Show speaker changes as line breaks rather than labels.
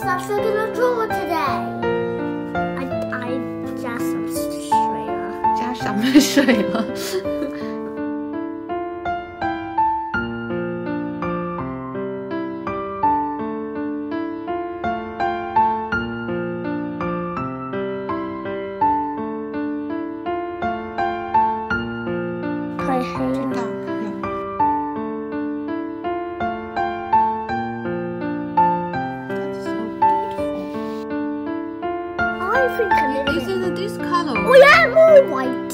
much we're gonna draw today. I I just some straight
加什么水了？
太黑
知道
了。 I think I
Is it this color?
Oh yeah, more white.